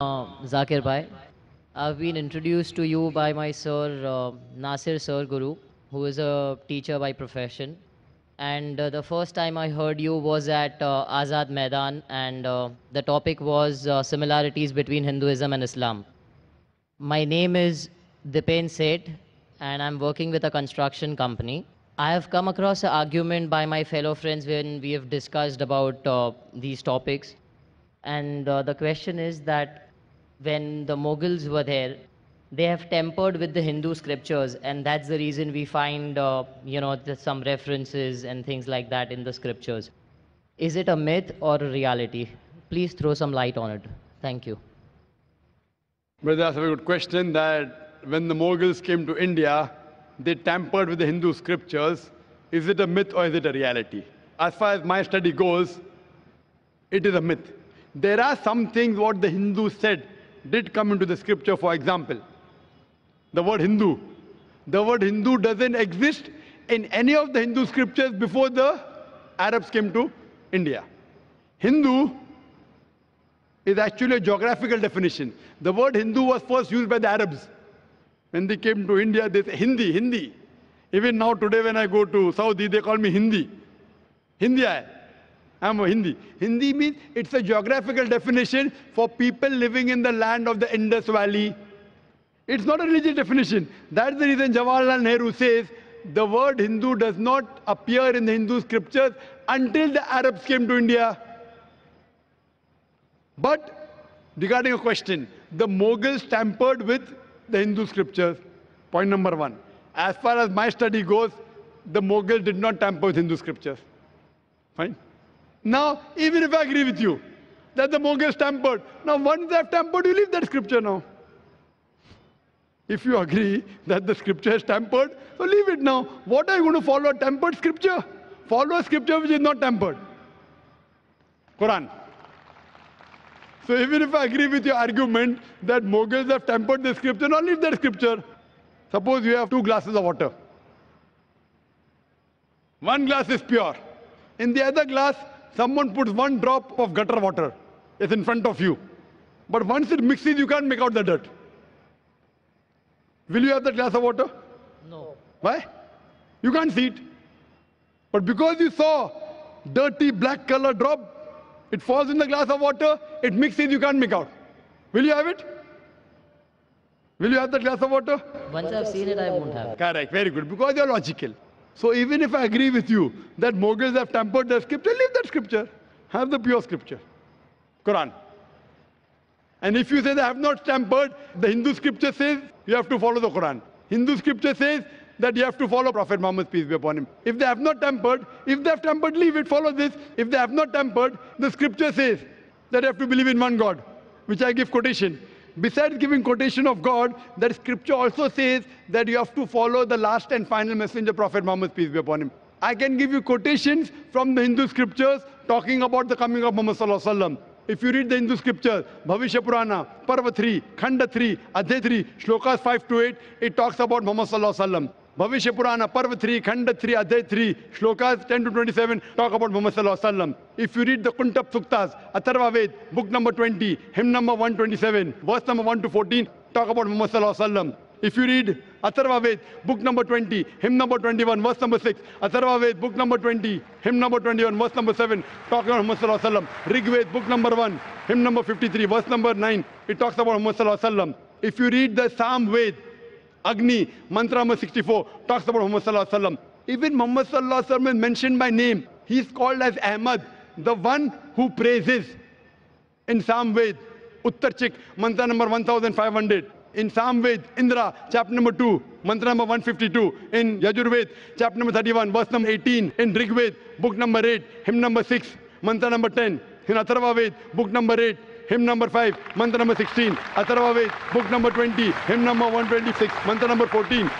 Uh, Zakir Bhai. I've been introduced to you by my sir, uh, Nasir Sir Guru, who is a teacher by profession. And uh, the first time I heard you was at uh, Azad Maidan, and uh, the topic was uh, similarities between Hinduism and Islam. My name is Dipen Seth, and I'm working with a construction company. I have come across an argument by my fellow friends when we have discussed about uh, these topics. And the question is that when the Mughals were there, they have tempered with the Hindu scriptures, and that's the reason we find, uh, you know, some references and things like that in the scriptures. Is it a myth or a reality? Please throw some light on it. Thank you. Brother, that's a very good question that when the Mughals came to India, they tampered with the Hindu scriptures. Is it a myth or is it a reality? As far as my study goes, it is a myth. There are some things what the Hindus said did come into the scripture. For example, the word Hindu. The word Hindu doesn't exist in any of the Hindu scriptures before the Arabs came to India. Hindu is actually a geographical definition. The word Hindu was first used by the Arabs. When they came to India, they say Hindi, Hindi. Even now, today, when I go to Saudi, they call me Hindi. Hindi, I am a Hindi. Hindi means it's a geographical definition for people living in the land of the Indus Valley. It's not a religious definition. That's the reason Jawaharlal Nehru says the word Hindu does not appear in the Hindu scriptures until the Arabs came to India. But regarding a question, the Mughals tampered with the Hindu scriptures. Point number one. As far as my study goes, the Mughals did not tamper with Hindu scriptures. Fine. Now, even if I agree with you that the Mughals tampered, now once they have tampered, you leave that scripture now. If you agree that the scripture is tampered, so leave it now. What are you going to follow? A tempered scripture? Follow a scripture which is not tampered. Quran. So even if I agree with your argument that Mughals have tempered the scripture, now leave that scripture. Suppose you have two glasses of water. One glass is pure. In the other glass, someone puts one drop of gutter water. It's in front of you. But once it mixes, you can't make out the dirt. Will you have that glass of water? No. Why? You can't see it. But because you saw dirty black color drop, it falls in the glass of water, it mixes, you can't make out. Will you have it? Will you have that glass of water? Once I've seen it, I won't have it. Correct, very good, because you're logical. So even if I agree with you that Mughals have tampered the scripture, leave that scripture. Have the pure scripture. Quran. And if you say they have not tampered, the Hindu scripture says you have to follow the Quran. Hindu scripture says that you have to follow Prophet Muhammad, peace be upon him. If they have not tampered, if they have tampered, leave it, follow this. If they have not tampered, the scripture says that you have to believe in one God, which I give quotation. Besides giving quotation of God, that scripture also says that you have to follow the last and final messenger, Prophet Muhammad, peace be upon him. I can give you quotations from the Hindu scriptures talking about the coming of Muhammad. If you read the Hindu scriptures, Bhavishya Purana, Parva 3, Khanda 3, Adhyay 3, Shlokas 5 to 8, it talks about Muhammad. Bhavishya Purana, Parva 3, Khanda 3, Adhyay 3, Shlokas 10 to 27 talk about Muhammad Sallallahu Alaihi Wasallam. If you read the Kuntap Suktas, Atharva Ved, book number 20, hymn number 127, verse number 1 to 14, talk about Muhammad Sallallahu Alaihi Wasallam. If you read Atharva Ved, book number 20, hymn number 21, verse number 6, Atharva Ved, book number 20, hymn number 21, verse number 7, talking about Muhammad Sallallahu Alaihi Wasallam. Rig Ved, book number 1, hymn number 53, verse number 9, it talks about Muhammad Sallallahu Alaihi Wasallam. If you read the Sam Ved, Agni, mantra number 64, talks about Muhammad Sallallahu Alaihi Wasallam. Even Muhammad Sallallahu Alaihi Wasallam is mentioned by name. He is called as Ahmad, the one who praises. In Sam Ved, Uttar Chik, mantra number 1500. In Sam Ved, Indra, chapter number 2, mantra number 152. In Yajurved, chapter number 31, verse number 18. In Rigved, book number 8, hymn number 6, mantra number 10. In Atharva Ved, book number 8, hymn number 5, mantra number 16. Atharva book number 20, hymn number 126, mantra number 14.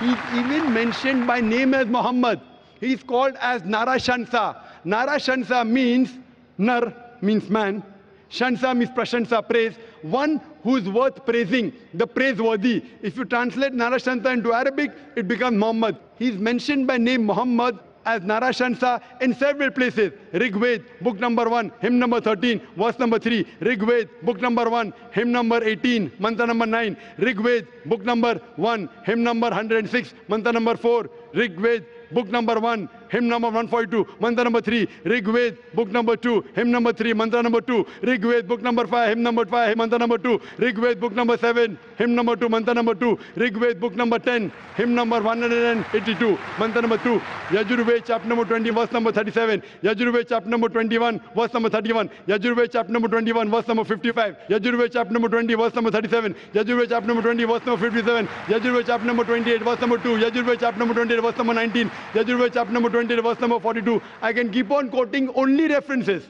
He is even mentioned by name as Muhammad. He is called as Nara Shansa. Nara Shansa means, Nar means man. Shansa means prashansa, praise. One who is worth praising, the praiseworthy. If you translate Nara Shansa into Arabic, it becomes Muhammad. He is mentioned by name Muhammad as Narashansa in several places. Rig Ved, book number 1, hymn number 13, verse number 3. Rig Ved, book number 1, hymn number 18, mantra number 9. Rig Ved, book number 1, hymn number 106, mantra number 4. Rig Ved, book number 1, hymn number 142, mantra number 3. Rig Ved, book number 2, hymn number 3, mantra number 2. Rig Ved, book number 5, hymn number 5, mantra number 2. Rig Ved, book number 7, hymn number 2, mantra number 2. Rig Ved, book number 10, hymn number 182, mantra number 2. Yajurved, chapter number 20, verse number 37. Yajurved, chapter number 21, verse number 31. Yajurved, chapter number 21, verse number 55. Yajurved, chapter number 20, verse number 37. Yajurved, chapter number 20, verse number 57. Yajurved, chapter number 28, verse number 2. Yajurved, chapter number 28, verse number 19. Yajurved, chapter number 28, verse number 42. I can keep on quoting only references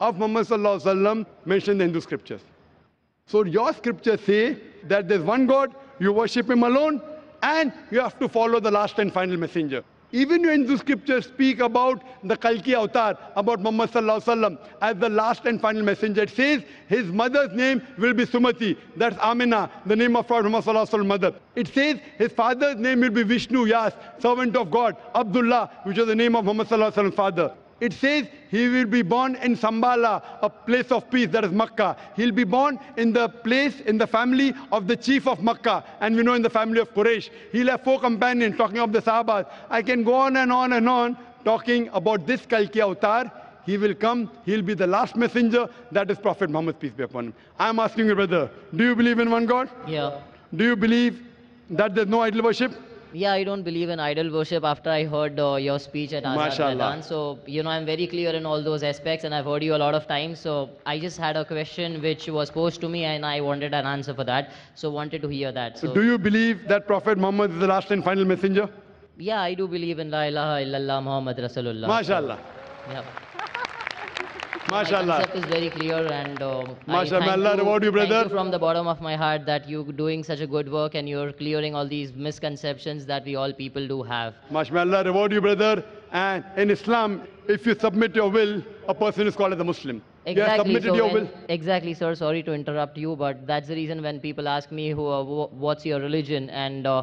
of Muhammad Sallallahu Alaihi Wasallam mentioned in the Hindu scriptures. So your scriptures say that there's one God, you worship Him alone, and you have to follow the last and final messenger. Even when the scriptures speak about the Kalki avatar, about Muhammad as the last and final messenger. It says his mother's name will be Sumati. That's Amina, the name of Prophet Muhammad mother. It says his father's name will be Vishnu, Yas, servant of God. Abdullah, which is the name of Muhammad father. It says he will be born in Sambala, a place of peace, that is Makkah. He'll be born in the place, in the family of the chief of Makkah, and we know in the family of Quraysh. He'll have four companions talking of the Sahabas. I can go on and on and on talking about this Kalki avatar. He will come, he'll be the last messenger, that is Prophet Muhammad, peace be upon him. I'm asking you, brother, do you believe in one God? Yeah. Do you believe that there's no idol worship? Yeah, I don't believe in idol worship after I heard uh, your speech at Azad. Maidan. So, you know, I'm very clear in all those aspects and I've heard you a lot of times. So, I just had a question which was posed to me and I wanted an answer for that. So, wanted to hear that. So, Do you believe that Prophet Muhammad is the last and final messenger? yeah, I do believe in La ilaha illallah Muhammad Rasulullah. MashaAllah. Yeah. MashaAllah. My concept is very clear and um, thank you, brother. from the bottom of my heart that you're doing such a good work and you're clearing all these misconceptions that we all people do have. MashaAllah, reward you, brother. And in Islam, if you submit your will, a person is called as a Muslim. You Exactly. submitted So your when- will. exactly, sir. Sorry to interrupt you, but that's the reason when people ask me, who, uh, what's your religion? And, uh,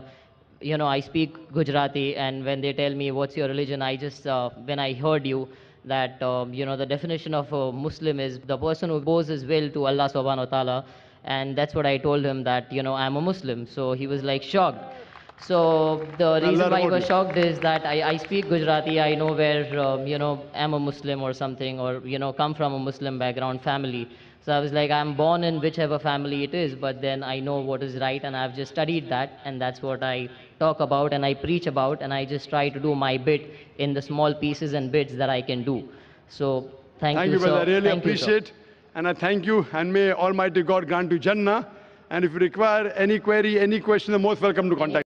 you know, I speak Gujarati, and when they tell me, what's your religion? I just, uh, when I heard you, that, um, you know, the definition of a Muslim is the person who owes his will to Allah subhanahu wa ta'ala. And that's what I told him that, you know, I'm a Muslim. So he was like shocked. So the reason Allah why he was shocked is that I, I speak Gujarati. I know where um, you know I'm a Muslim or something, or you know come from a Muslim background family. So I was like, I'm born in whichever family it is, but then I know what is right, and I've just studied that, and that's what I talk about and I preach about, and I just try to do my bit in the small pieces and bits that I can do. So thank, Thank you, brother. I really Thank you, appreciate And I thank you. And may Almighty God grant you Jannah. And if you require any query, any question, you're most welcome to contact.